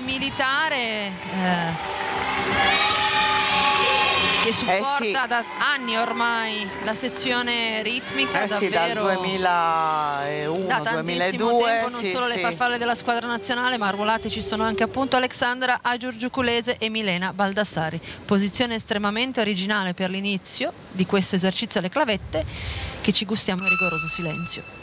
militare eh, che supporta sì. da anni ormai la sezione ritmica Eh sì, dal davvero 2001, da tantissimo 2002, tempo non sì, solo le farfalle della squadra nazionale ma arruolate ci sono anche appunto Alexandra Agiurgiuculese e Milena Baldassari. Posizione estremamente originale per l'inizio di questo esercizio alle clavette che ci gustiamo in rigoroso silenzio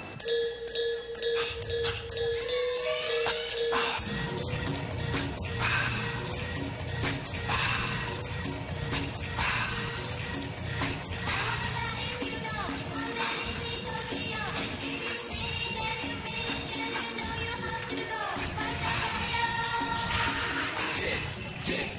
day.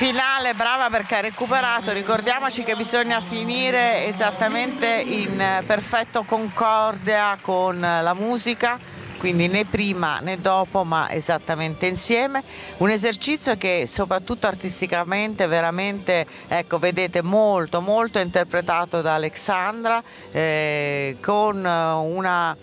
Finale, brava perché ha recuperato. Ricordiamoci che bisogna finire esattamente in eh, perfetto concordia con la musica, quindi né prima né dopo, ma esattamente insieme. Un esercizio che soprattutto artisticamente veramente, ecco, vedete molto molto interpretato da Alexandra eh, con eh, una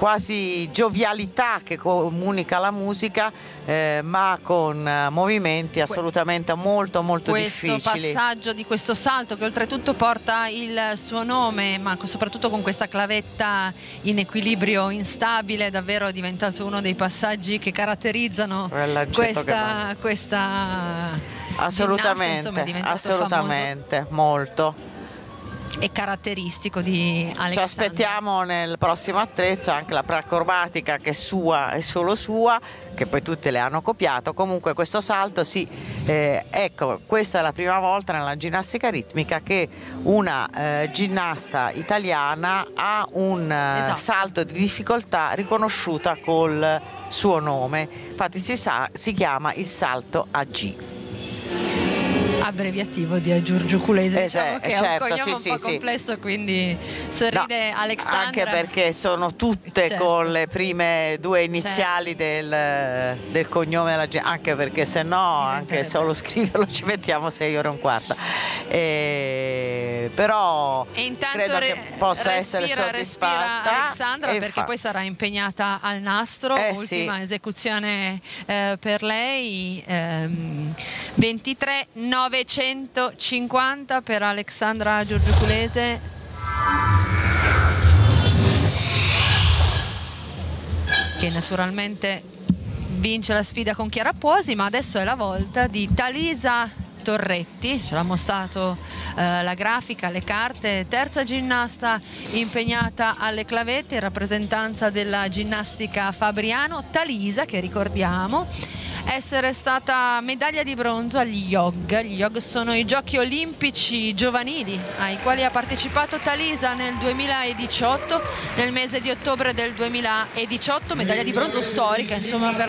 quasi giovialità che comunica la musica, eh, ma con eh, movimenti assolutamente molto molto questo difficili. passaggio di questo salto che oltretutto porta il suo nome ma soprattutto con questa clavetta in equilibrio instabile davvero è diventato uno dei passaggi che caratterizzano lancetto che questa, questa ginnasta, Assolutamente, insomma, assolutamente, molto. E caratteristico di Alexandra Ci aspettiamo nel prossimo attrezzo anche la preacrobatica che è sua e solo sua, che poi tutte le hanno copiato. Comunque questo salto sì, eh, ecco, questa è la prima volta nella ginnastica ritmica che una eh, ginnasta italiana ha un eh, Esatto. salto di difficoltà riconosciuta col suo nome. Infatti si, sa, si chiama il salto AG. Abbreviativo di Giorgio Culese Eh, diciamo sì, che è un certo, cognome sì, un sì, po' sì. complesso quindi sorride No, Alexandra Anche perché sono tutte Certo. con le prime due iniziali del, del cognome della gente, anche perché se no anche solo scriverlo ci mettiamo sei ore e un quarto. Eh, però E credo re- che possa essere respira, respira soddisfatta. Alexandra e perché fa- poi sarà impegnata al nastro, Eh, ultima sì. esecuzione eh, per lei, ehm, 23 950 per Alexandra Giorgioculese. Che naturalmente vince la sfida con Chiara Puosi, ma adesso è la volta di Talisa Torretti, ce l'ha mostrato eh, la grafica, le carte, terza ginnasta impegnata alle clavette in rappresentanza della ginnastica Fabriano, Talisa che ricordiamo essere stata medaglia di bronzo agli YOG. Gli YOG sono i giochi olimpici giovanili ai quali ha partecipato Talisa nel 2018, nel mese di ottobre del 2018, medaglia di bronzo storica insomma per